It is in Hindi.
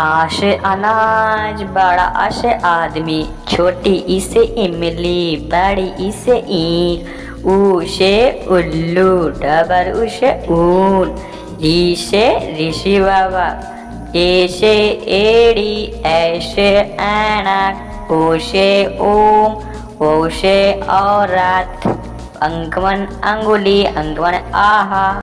आश अनाज, बड़ा आशे आदमी, छोटी इसे इमली, बड़ी इसे ईख उसे उल्लू, डबर उसे ऊन, ईशे ऋषि बाबा ऐसे एड़ी ऐसे ऐनक, ओशे ओम, ओशे औरत अंकमन अंगुली अंकमन आहा।